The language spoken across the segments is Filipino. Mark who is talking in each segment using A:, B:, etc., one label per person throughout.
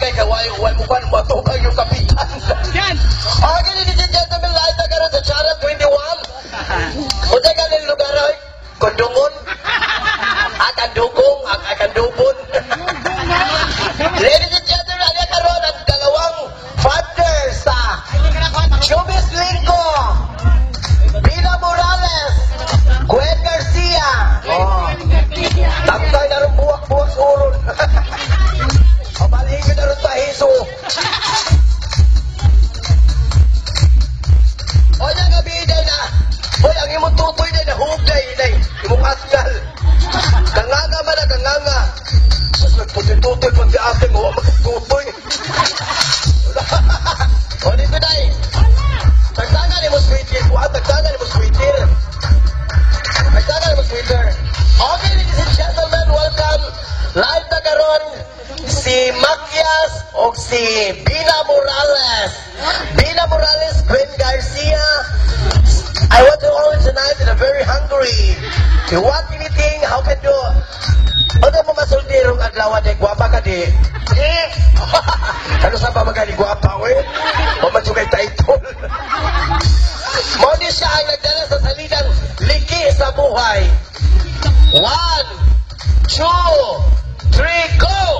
A: kaway wal mo kan mo tukang yung kapitan.
B: Yan!
A: Oh, gani ni gentlemen lahat na karon sa Chara 21. O sa galing lugar ay kondungon. At ang dugong, ang ang dubon. Ladies and gentlemen, ano karon ang dalawang father sa Chubis Linggo. Magtutoy. o dito day. Tagtanga ni mo. Okay, ladies and gentlemen, welcome. Live si Macias Bina Morales. Bina Morales, Gwen Garcia. I want to all tonight very hungry. You want? How can do? Ano mo masulti rong adlaw de guwapa ka di? Eh? ano sa pa magaling guwapa we? O matsugay title. Mo di siya ang nagdala sa salitang liki sa buhay. One, two, three, go!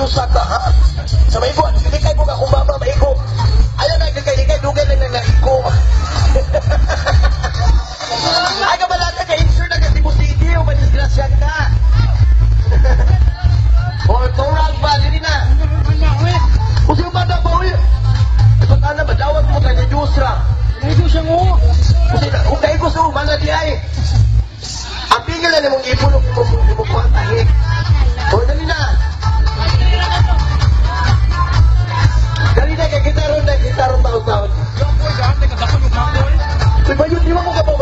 A: Siusa ka, ha? Sa may buwan, likay mo ka kung baba, maigo. Ayaw na, likay-likay, lugay lang nang naigo. Ay, kabalata ka, insure na kasi mo city, o manisgrasya ka. o, turang ba, hindi na. Kung sino ba na ba, uy? Ito ka na, madawag mo ka, Diyosra.
B: Medyo siya mo!
A: Kasi na, kung dahil gusto mo, mana di ay. Ang pingil na mong ipulong mo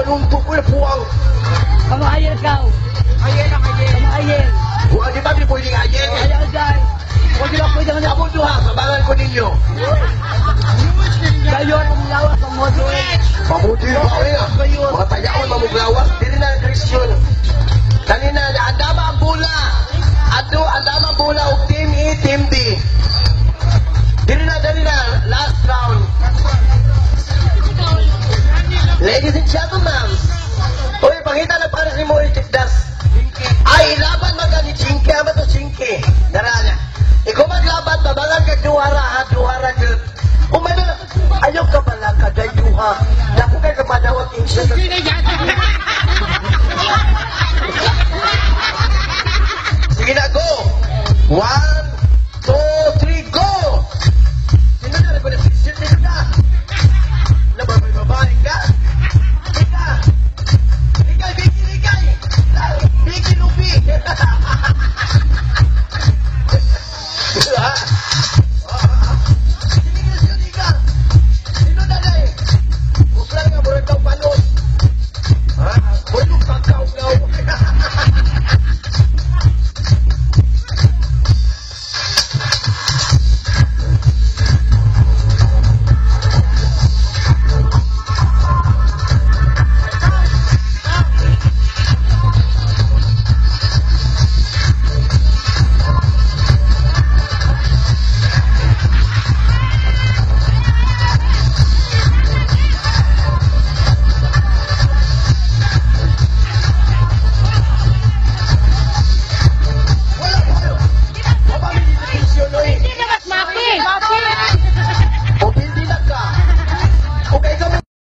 A: maluntok ko, puwang.
B: Kamu ayer kau! Ayer na ayer! Kamu ayer!
A: Di ba di pwedeng ayen?
B: Ayaw dyan! Huwag nila pwede ka na
A: Ako duha, kabangan ko ninyo.
B: Gayon ang lawas ang modo!
A: Mabuti ba ko yun? Mga tayaon, mamuglawas, dili na Christian. Dali na, andama ang bula. Ado, andama ang bula, o Ladies and gentlemen, Uy, pakita na para si Mori Chief Das. Ay, laban!